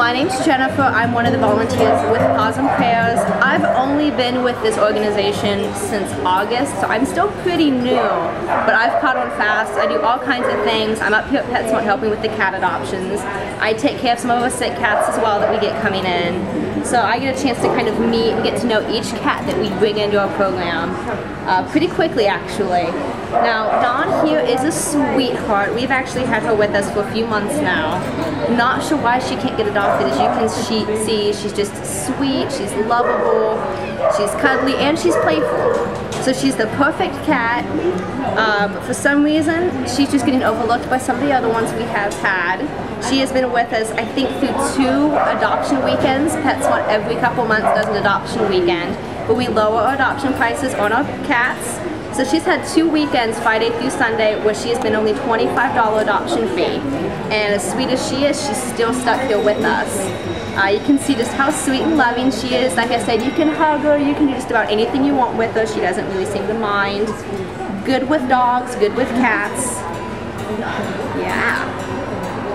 my name's Jennifer. I'm one of the volunteers with Paws and Prayers. I've only been with this organization since August, so I'm still pretty new, but I've caught on fast. I do all kinds of things. I'm up here at PetSmart helping with the cat adoptions. I take care of some of our sick cats as well that we get coming in. So I get a chance to kind of meet and get to know each cat that we bring into our program uh, pretty quickly actually. Now Dawn here is a sweetheart. We've actually had her with us for a few months now. Not sure why she can't get adopted. As you can see, she's just sweet, she's lovable, she's cuddly, and she's playful. So she's the perfect cat. But for some reason, she's just getting overlooked by some of the other ones we have had. She has been with us, I think, through two adoption weekends. PetSmart every couple months does an adoption weekend. But we lower our adoption prices on our cats. So she's had two weekends, Friday through Sunday, where she has been only $25 adoption fee. And as sweet as she is, she's still stuck here with us. Uh, you can see just how sweet and loving she is. Like I said, you can hug her, you can do just about anything you want with her. She doesn't really seem to mind. Good with dogs, good with cats. Yeah.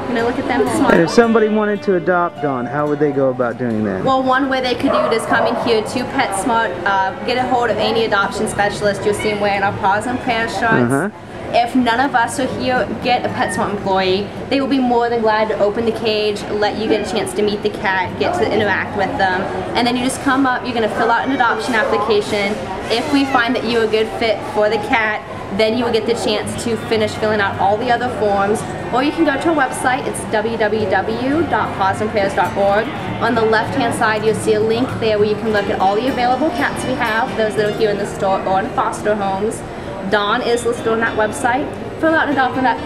Can I look at them smile? And if somebody wanted to adopt Dawn, how would they go about doing that? Well, one way they could do it is come in here to PetSmart, uh, get a hold of any adoption specialist. You'll see them wearing our Paws and Prayers shirts. Uh -huh. If none of us are here, get a PetSmart employee. They will be more than glad to open the cage, let you get a chance to meet the cat, get to interact with them. And then you just come up, you're gonna fill out an adoption application. If we find that you're a good fit for the cat, then you will get the chance to finish filling out all the other forms. Or you can go to our website, it's www.pawsandprayers.org. On the left hand side you'll see a link there where you can look at all the available cats we have, those that are here in the store or in foster homes. Dawn is listed on that website. Fill out an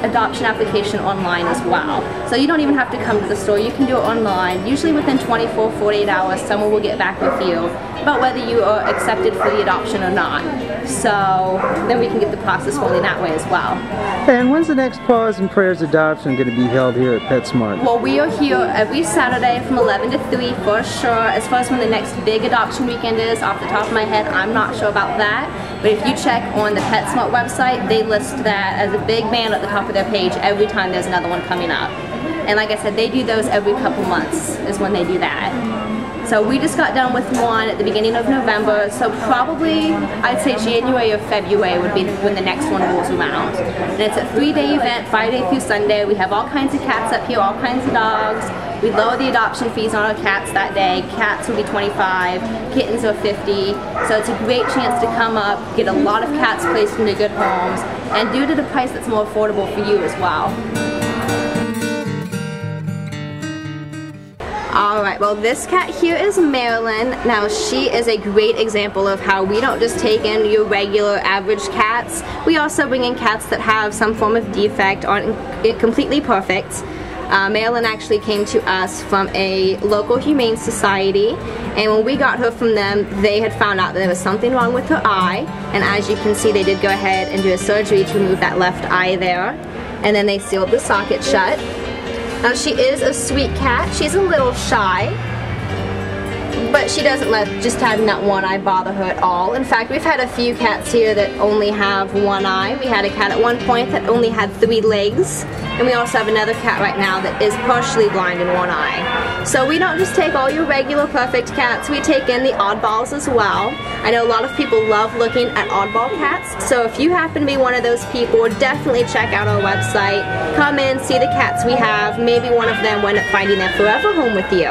adoption application online as well. So you don't even have to come to the store, you can do it online. Usually within 24, 48 hours someone will get back with you about whether you are accepted for the adoption or not. So then we can get the process rolling that way as well. And when's the next Paws and Prayers adoption going to be held here at PetSmart? Well, we are here every Saturday from 11 to 3 for sure. As far as when the next big adoption weekend is, off the top of my head, I'm not sure about that. But if you check on the PetSmart website, they list that as a big banner at the top of their page every time there's another one coming up. And like I said, they do those every couple months is when they do that. So we just got done with one at the beginning of November, so probably I'd say January or February would be when the next one rolls around. And it's a three-day event, Friday through Sunday. We have all kinds of cats up here, all kinds of dogs. We lower the adoption fees on our cats that day. Cats will be 25, kittens are 50. So it's a great chance to come up, get a lot of cats placed into good homes, and do it at a price that's more affordable for you as well. Alright, well this cat here is Marilyn. Now she is a great example of how we don't just take in your regular average cats. We also bring in cats that have some form of defect, aren't completely perfect. Uh, actually came to us from a local humane society and when we got her from them they had found out that there was something wrong with her eye and as you can see they did go ahead and do a surgery to remove that left eye there and then they sealed the socket shut now she is a sweet cat. She's a little shy, but she doesn't let just having that one eye bother her at all. In fact, we've had a few cats here that only have one eye. We had a cat at one point that only had three legs, and we also have another cat right now that is partially blind in one eye. So we don't just take all your regular perfect cats, we take in the oddballs as well. I know a lot of people love looking at oddball cats, so if you happen to be one of those people, definitely check out our website. Come in, see the cats we have. Maybe one of them will end up finding their forever home with you.